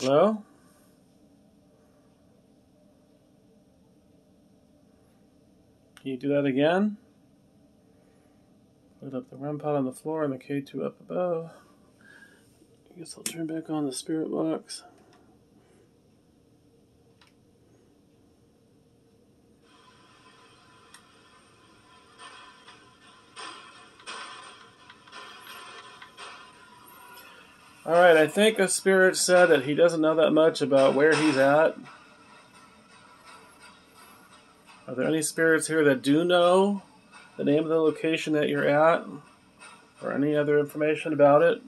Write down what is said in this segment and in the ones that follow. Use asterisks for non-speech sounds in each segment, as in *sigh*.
Hello? Can you do that again? Put up the REM pod on the floor and the K2 up above. I guess I'll turn back on the spirit box. Alright, I think a spirit said that he doesn't know that much about where he's at. Are there any spirits here that do know the name of the location that you're at? Or any other information about it?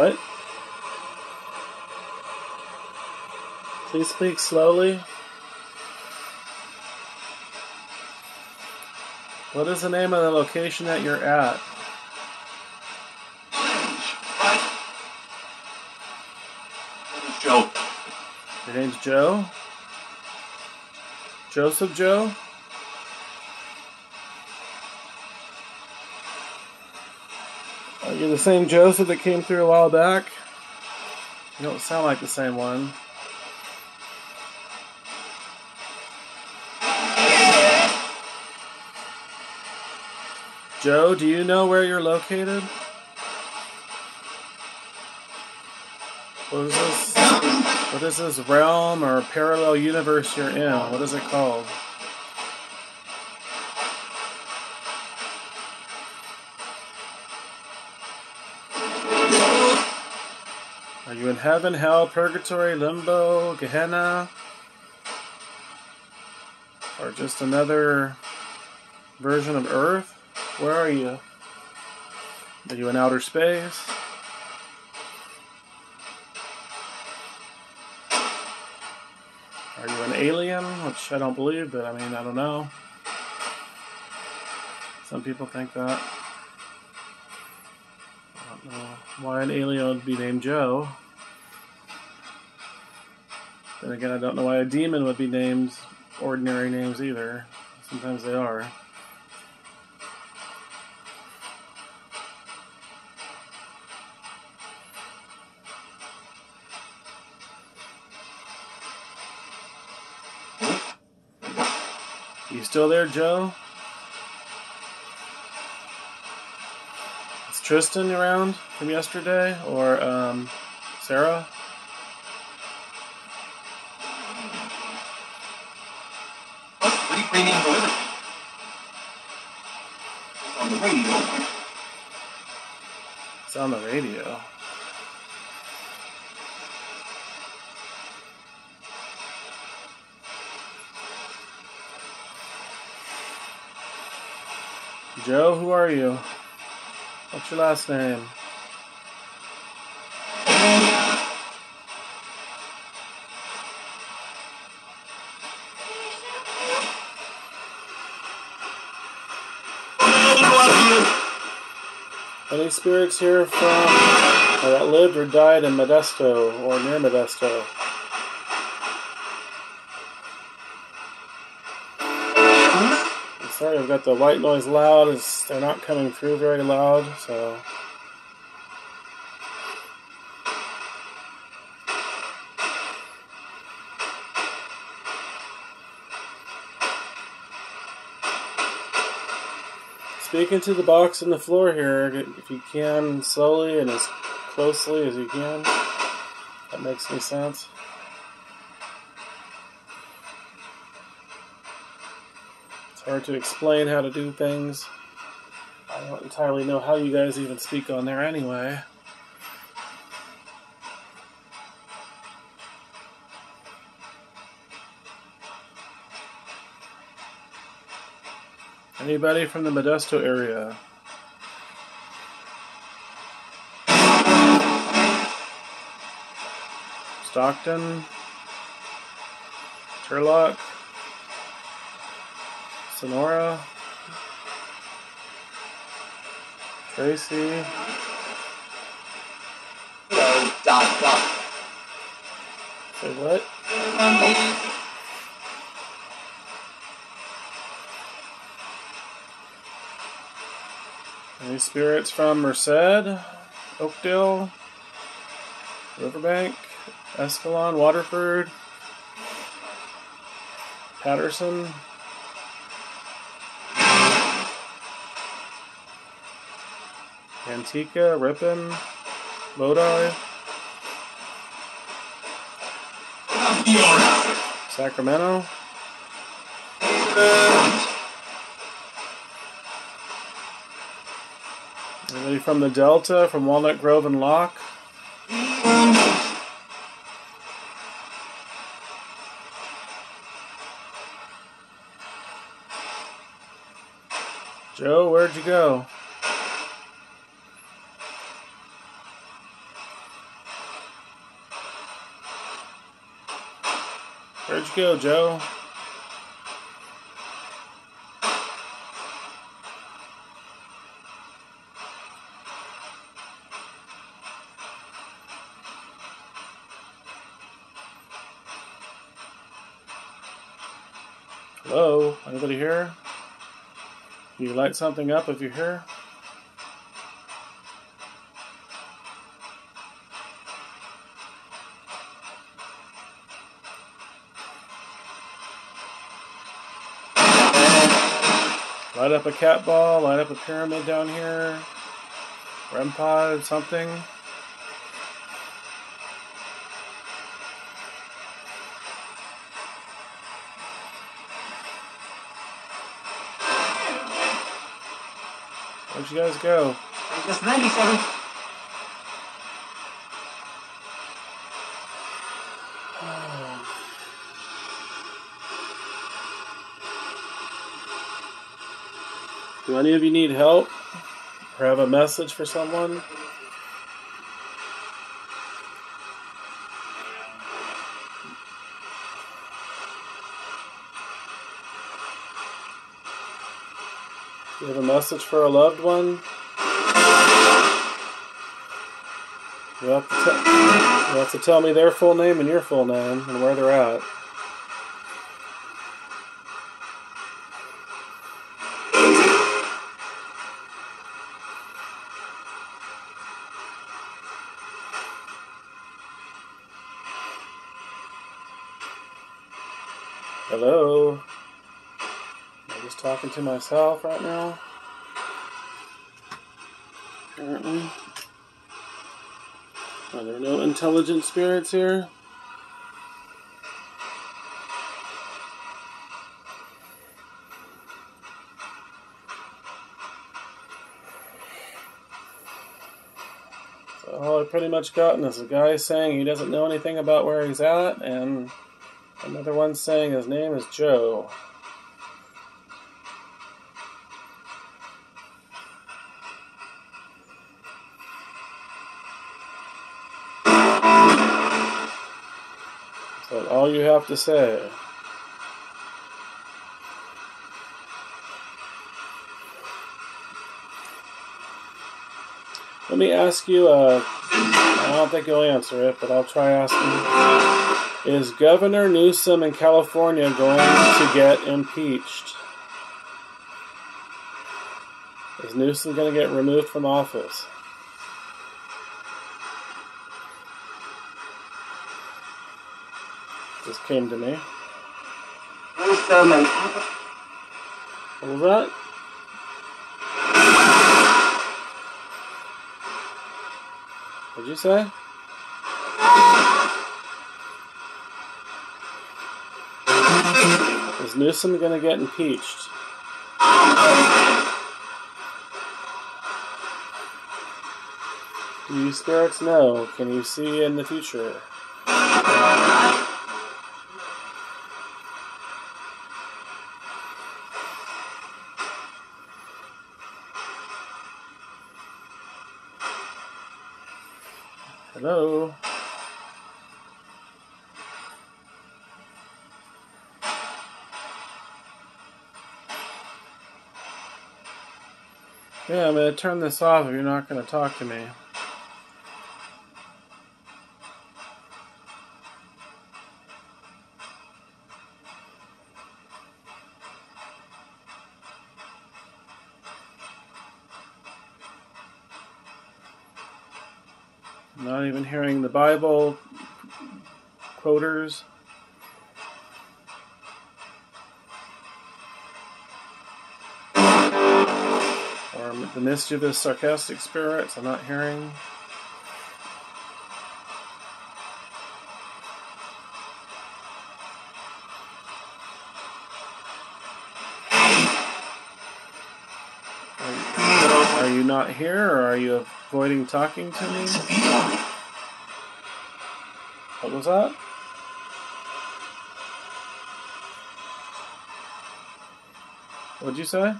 What? Please speak slowly. What is the name of the location that you're at? Joe. Your name's Joe? Joseph Joe? Are the same Joseph that came through a while back? You don't sound like the same one. Joe, do you know where you're located? What is this? What is this realm or parallel universe you're in? What is it called? Are you in heaven, hell, purgatory, limbo, Gehenna? Or just another version of Earth? Where are you? Are you in outer space? Are you an alien? Which I don't believe, but I mean, I don't know. Some people think that. Why an alien would be named Joe. Then again, I don't know why a demon would be named ordinary names either. Sometimes they are. You still there, Joe? Tristan around from yesterday? Or um, Sarah? What? What are you bringing delivery? On the radio. It's on the radio. Joe, who are you? What's your last name? Any spirits here from or that lived or died in Modesto or near Modesto? Sorry, I've got the white noise loud. They're not coming through very loud, so. Speak into the box on the floor here, if you can, slowly and as closely as you can. That makes any sense. It's hard to explain how to do things. I don't entirely know how you guys even speak on there anyway. Anybody from the Modesto area? Stockton? Turlock? Sonora? Tracy? Yo, dot, dot. Say what? Any spirits from Merced, Oakdale, Riverbank, Escalon, Waterford, Patterson? Manteca, Ripon, Lodi, Sacramento, anybody from the Delta, from Walnut Grove and Locke? Joe, where'd you go? You go, Joe? Hello? Anybody here? Can you light something up if you're here? Light up a cat ball, light up a pyramid down here. REM pod, something. Where'd you guys go? Just 97. Do any of you need help? Or have a message for someone? Do you have a message for a loved one? You have, to you have to tell me their full name and your full name and where they're at. Hello? I'm just talking to myself right now. Apparently. Are there no intelligent spirits here? So all I've pretty much gotten is a guy saying he doesn't know anything about where he's at, and another one saying his name is Joe. That all you have to say? Let me ask you, uh, I don't think you'll answer it, but I'll try asking. Is Governor Newsom in California going to get impeached? Is Newsom going to get removed from office? Just came to me. Newsom and What was that? What'd you say? Is Newsom going to get impeached? Do you spirits know? Can you see in the future? Hello? Yeah, I'm going to turn this off if you're not going to talk to me. Not even hearing the Bible quoters. Or the mischievous, sarcastic spirits I'm not hearing. Are you not here, or are you avoiding talking to me? What was that? What'd you say?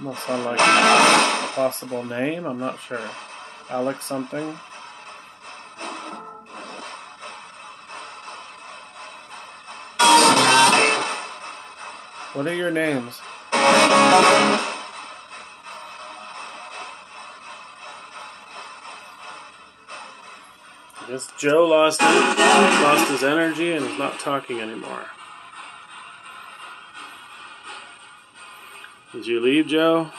Must sound like a possible name. I'm not sure. Alex something. What are your names? I guess Joe lost lost his energy and is not talking anymore. Did you leave, Joe?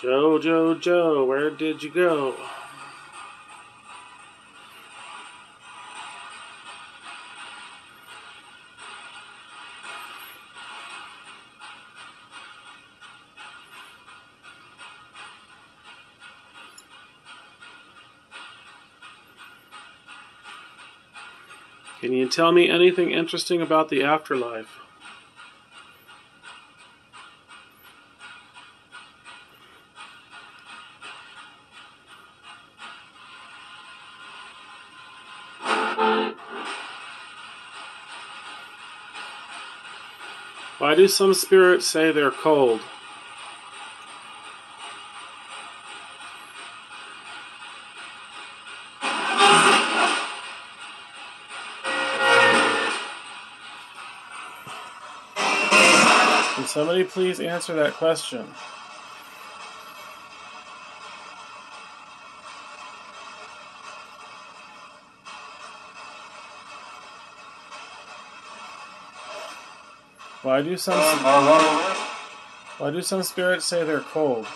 Joe, Joe, Joe, where did you go? You tell me anything interesting about the afterlife? Why do some spirits say they're cold? Somebody please answer that question? Why do some uh, uh, uh, why do some spirits say they're cold?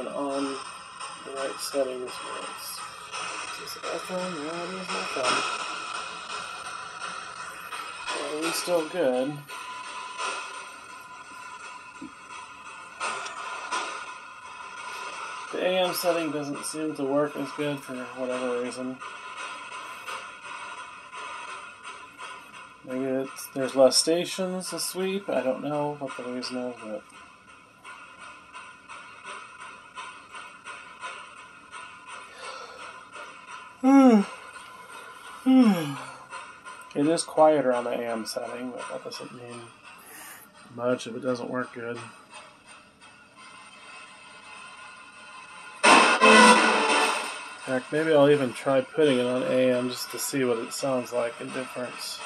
Even on the right settings this. Is this FM? Yeah, it is FM. Well, we're still good. The AM setting doesn't seem to work as good for whatever reason. Maybe there's less stations to sweep. I don't know what the reason is, but. *sighs* it is quieter on the AM setting, but that doesn't mean much if it doesn't work good. Fact, maybe I'll even try putting it on AM just to see what it sounds like in difference.